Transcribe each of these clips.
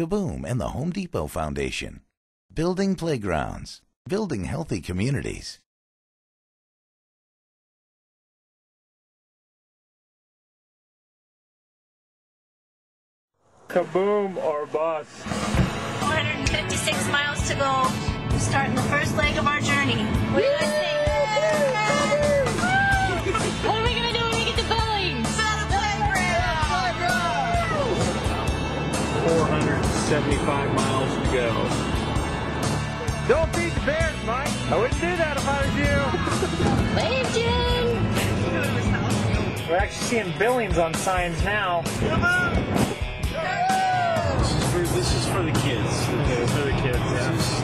Kaboom and the Home Depot Foundation. Building playgrounds, building healthy communities. Kaboom or bust. 456 miles to go. We're starting the first leg of our journey. What do you guys think? 475 miles to go. Don't beat the Bears, Mike. I wouldn't do that if I was you. Wave, Jen! We're actually seeing Billings on signs now. This is for this is for the kids. Okay, for the kids, yeah.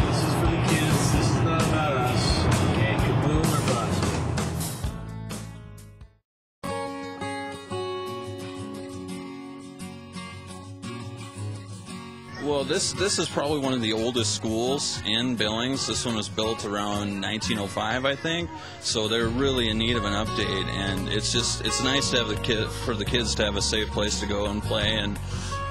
Well, this this is probably one of the oldest schools in Billings. This one was built around 1905, I think. So they're really in need of an update, and it's just it's nice to have the kid for the kids to have a safe place to go and play and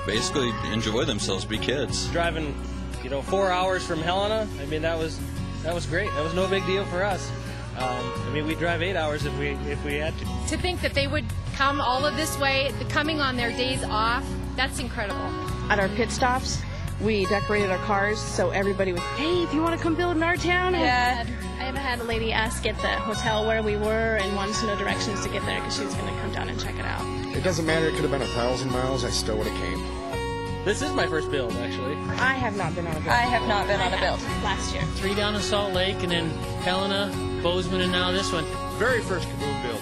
basically enjoy themselves, be kids. driving, you know, four hours from Helena. I mean, that was that was great. That was no big deal for us. Um, I mean, we'd drive eight hours if we if we had to. to think that they would come all of this way, coming on their days off, that's incredible. At our pit stops, we decorated our cars so everybody would, hey, if you want to come build in our town. Yeah. I even had a lady ask at the hotel where we were and wanted to know directions to get there because she was going to come down and check it out. It doesn't matter. It could have been a thousand miles. I still would have came. This is my first build, actually. I have not been on a build. I have not been on a build last year. Three down in Salt Lake, and then Helena, Bozeman, and now this one. Very first kaboom build.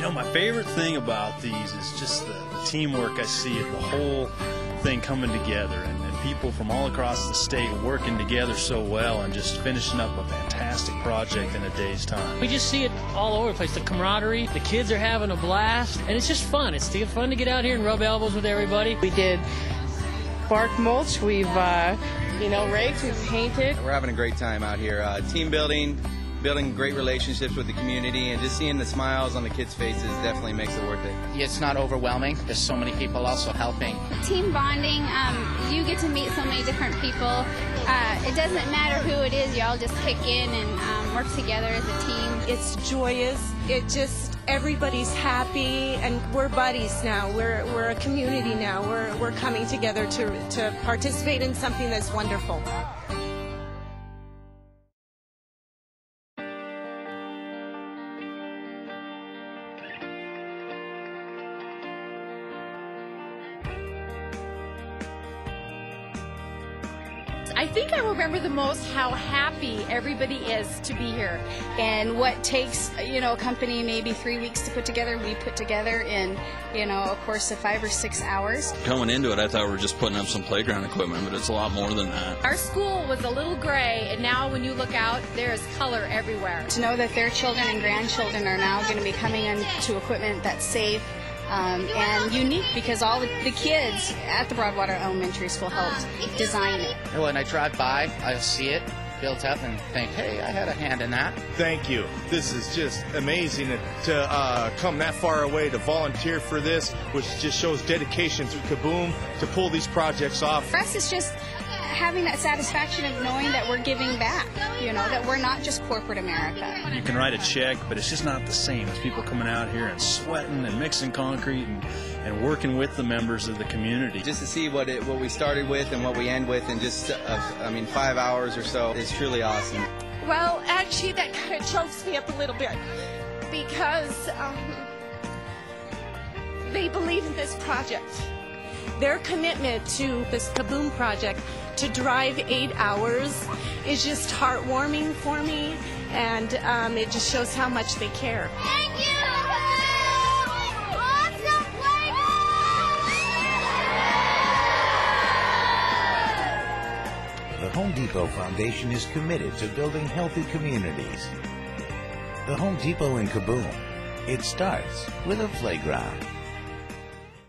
You know, my favorite thing about these is just the, the teamwork I see it, the whole thing coming together, and, and people from all across the state working together so well and just finishing up a fantastic project in a day's time. We just see it all over the place. The camaraderie, the kids are having a blast, and it's just fun. It's fun to get out here and rub elbows with everybody. We did bark mulch. We've, uh, you know, raked. We've painted. We're having a great time out here. Uh, team building, building great relationships with the community, and just seeing the smiles on the kids' faces definitely makes it worth it. It's not overwhelming. There's so many people also helping. Team bonding, um, you get to meet so many different people. Uh, it doesn't matter who it is, y'all just kick in and um, work together as a team. It's joyous. It just everybody's happy, and we're buddies now. We're we're a community now. We're we're coming together to to participate in something that's wonderful. I think I remember the most how happy everybody is to be here. And what takes, you know, a company maybe three weeks to put together, we put together in, you know, a course of five or six hours. Coming into it, I thought we were just putting up some playground equipment, but it's a lot more than that. Our school was a little gray, and now when you look out, there is color everywhere. To know that their children and grandchildren are now going to be coming into equipment that's safe um, and unique because all the, the kids at the Broadwater Elementary School helped design it. When I drive by, I see it built up and think, hey, I had a hand in that. Thank you. This is just amazing to, to uh, come that far away to volunteer for this, which just shows dedication through Kaboom to pull these projects off. For us, it's just having that satisfaction of knowing that we're giving back, you know, that we're not just corporate America. You can write a check, but it's just not the same as people coming out here and sweating and mixing concrete and, and working with the members of the community. Just to see what it, what we started with and what we end with in just, uh, I mean, five hours or so is truly awesome. Well, actually, that kind of chokes me up a little bit because um, they believe in this project. Their commitment to this Kaboom project to drive eight hours is just heartwarming for me, and um, it just shows how much they care. Thank you! The Home Depot Foundation is committed to building healthy communities. The Home Depot in Kaboom. It starts with a playground.